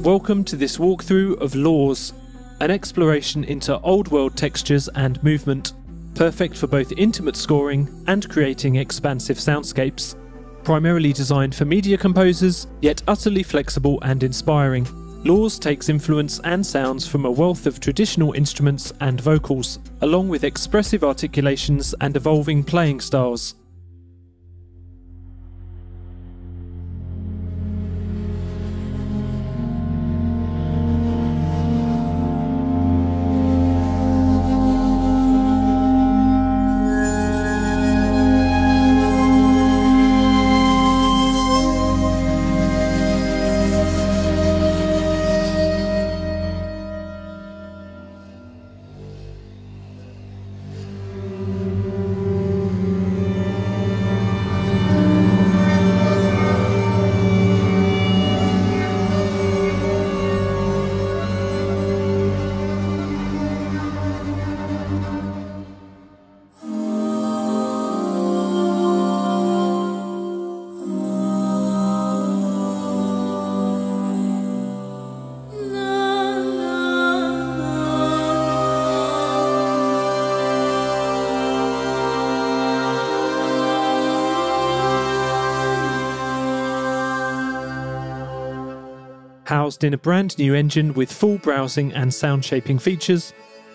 Welcome to this walkthrough of LORES, an exploration into old world textures and movement, perfect for both intimate scoring and creating expansive soundscapes. Primarily designed for media composers, yet utterly flexible and inspiring, LORES takes influence and sounds from a wealth of traditional instruments and vocals, along with expressive articulations and evolving playing styles. Housed in a brand new engine with full browsing and sound shaping features,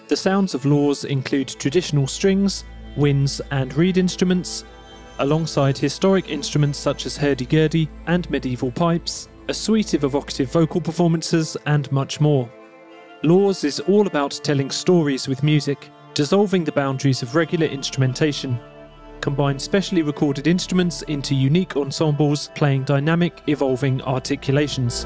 the sounds of LORES include traditional strings, winds, and reed instruments, alongside historic instruments such as hurdy-gurdy and medieval pipes, a suite of evocative vocal performances, and much more. LORES is all about telling stories with music, dissolving the boundaries of regular instrumentation. Combine specially recorded instruments into unique ensembles playing dynamic, evolving articulations.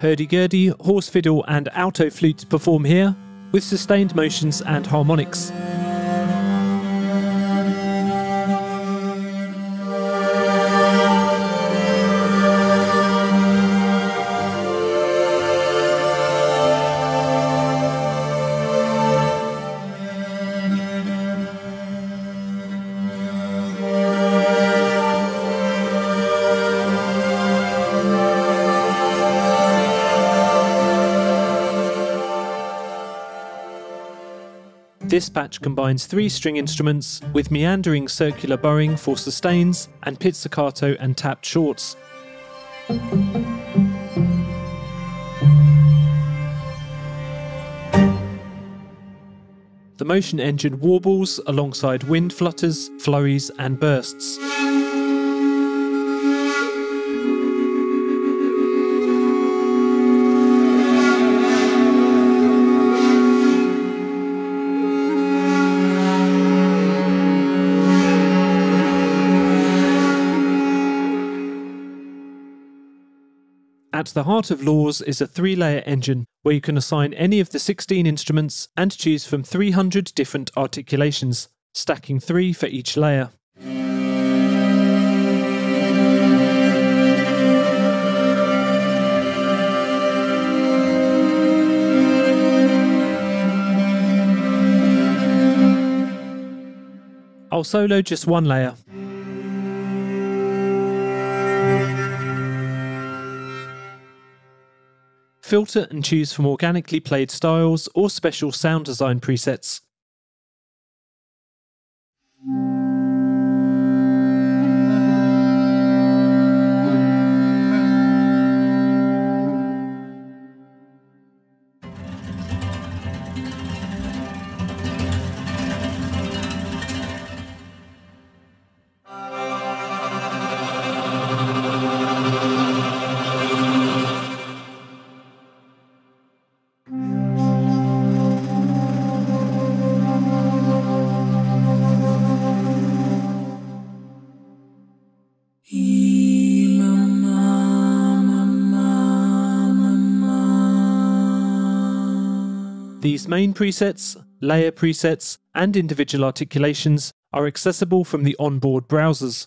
Hurdy-gurdy, horse fiddle and alto flute perform here, with sustained motions and harmonics. This patch combines three string instruments with meandering circular bowing for sustains and pizzicato and tapped shorts. The motion engine warbles alongside wind flutters, flurries, and bursts. At the heart of LORES is a three layer engine where you can assign any of the 16 instruments and choose from 300 different articulations, stacking three for each layer. I'll solo just one layer, filter and choose from organically played styles or special sound design presets. These main presets, layer presets, and individual articulations are accessible from the onboard browsers.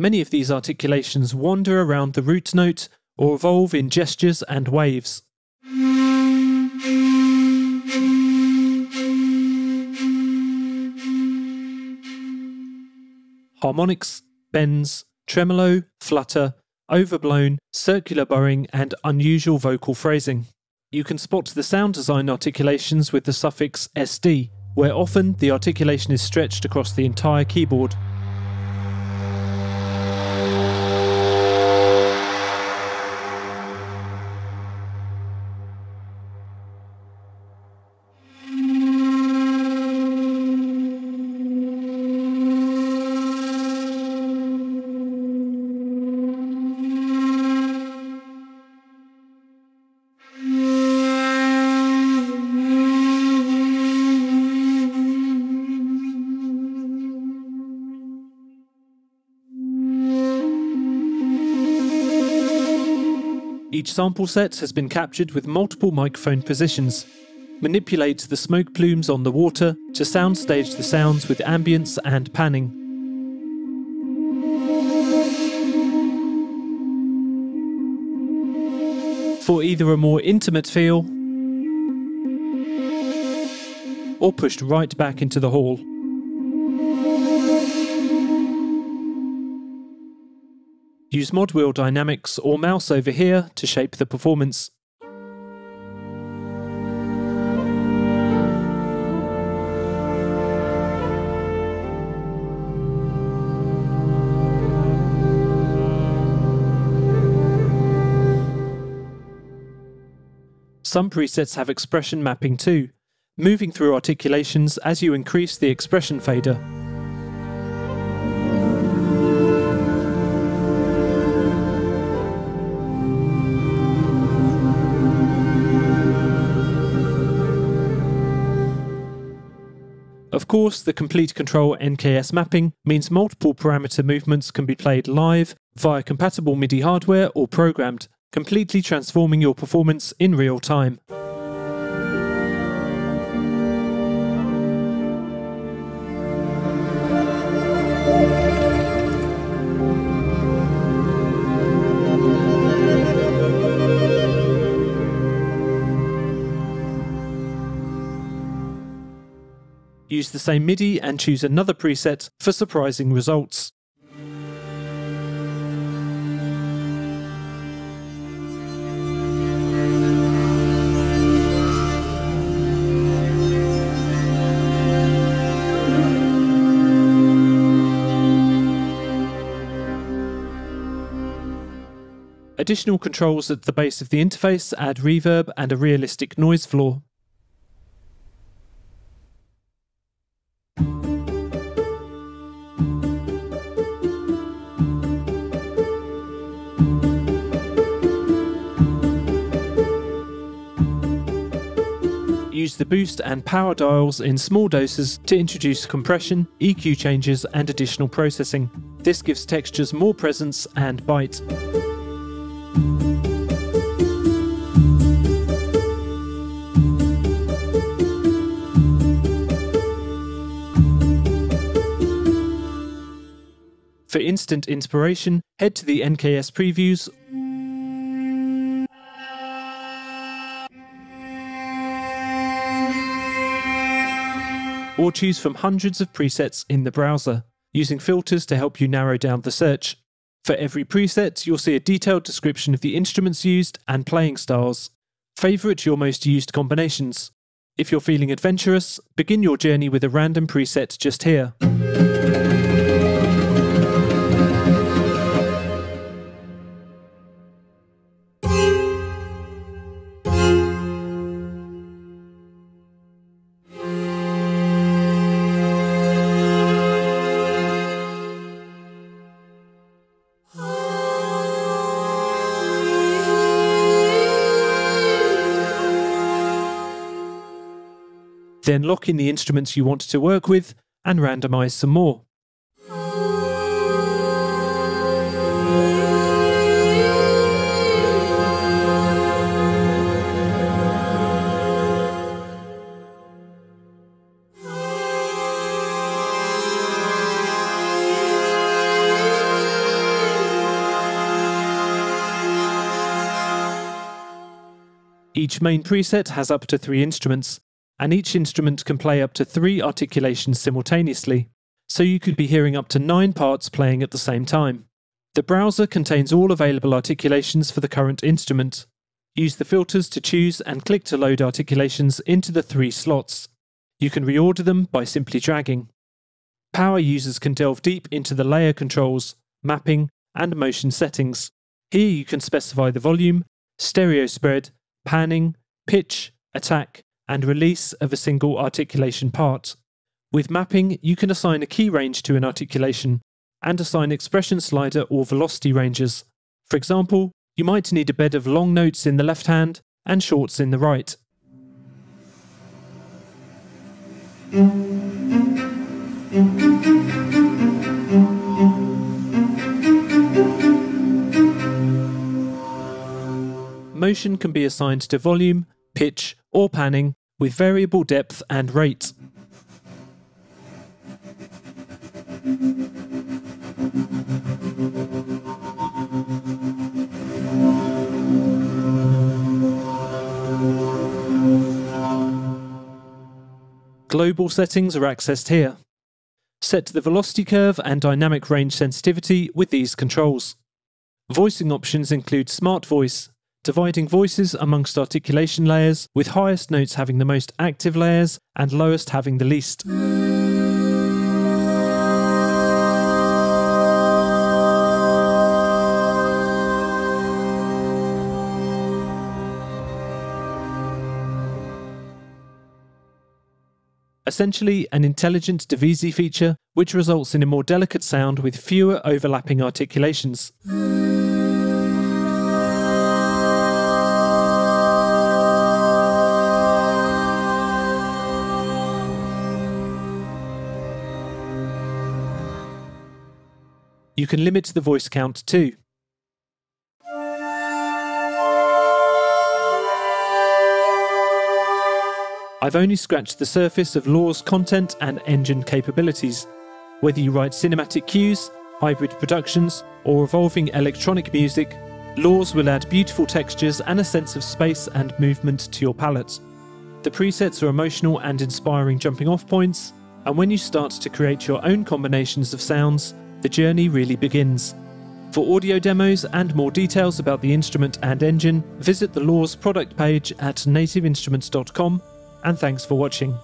Many of these articulations wander around the root note or evolve in gestures and waves. Harmonics, bends, tremolo, flutter, overblown, circular bowing, and unusual vocal phrasing. You can spot the sound design articulations with the suffix SD, where often the articulation is stretched across the entire keyboard. Each sample set has been captured with multiple microphone positions. Manipulate the smoke plumes on the water to soundstage the sounds with ambience and panning. For either a more intimate feel or pushed right back into the hall. Use mod wheel dynamics or mouse over here to shape the performance. Some presets have expression mapping too, moving through articulations as you increase the expression fader. Of course, the Komplete Kontrol NKS mapping means multiple parameter movements can be played live via compatible MIDI hardware or programmed, completely transforming your performance in real time. Use the same MIDI and choose another preset for surprising results. Additional controls at the base of the interface add reverb and a realistic noise floor. The boost and power dials in small doses to introduce compression, EQ changes, and additional processing. This gives textures more presence and bite. For instant inspiration, head to the NKS previews or choose from hundreds of presets in the browser, using filters to help you narrow down the search. For every preset, you'll see a detailed description of the instruments used and playing styles. Favourite your most used combinations. If you're feeling adventurous, begin your journey with a random preset just here. Then lock in the instruments you want to work with and randomize some more. Each main preset has up to three instruments, and each instrument can play up to three articulations simultaneously, so you could be hearing up to nine parts playing at the same time. The browser contains all available articulations for the current instrument. Use the filters to choose and click to load articulations into the three slots. You can reorder them by simply dragging. Power users can delve deep into the layer controls, mapping, and motion settings. Here you can specify the volume, stereo spread, panning, pitch, attack, and release of a single articulation part. With mapping, you can assign a key range to an articulation and assign expression slider or velocity ranges. For example, you might need a bed of long notes in the left hand and shorts in the right. Motion can be assigned to volume, pitch, or panning with variable depth and rate. Global settings are accessed here. Set the velocity curve and dynamic range sensitivity with these controls. Voicing options include Smart Voice, dividing voices amongst articulation layers, with highest notes having the most active layers and lowest having the least. essentially an intelligent Divisi feature which results in a more delicate sound with fewer overlapping articulations. You can limit the voice count too. I've only scratched the surface of LORES' content and engine capabilities. Whether you write cinematic cues, hybrid productions, or evolving electronic music, LORES will add beautiful textures and a sense of space and movement to your palette. The presets are emotional and inspiring jumping off points, and when you start to create your own combinations of sounds, the journey really begins. For audio demos and more details about the instrument and engine, visit the LORES product page at nativeinstruments.com and thanks for watching.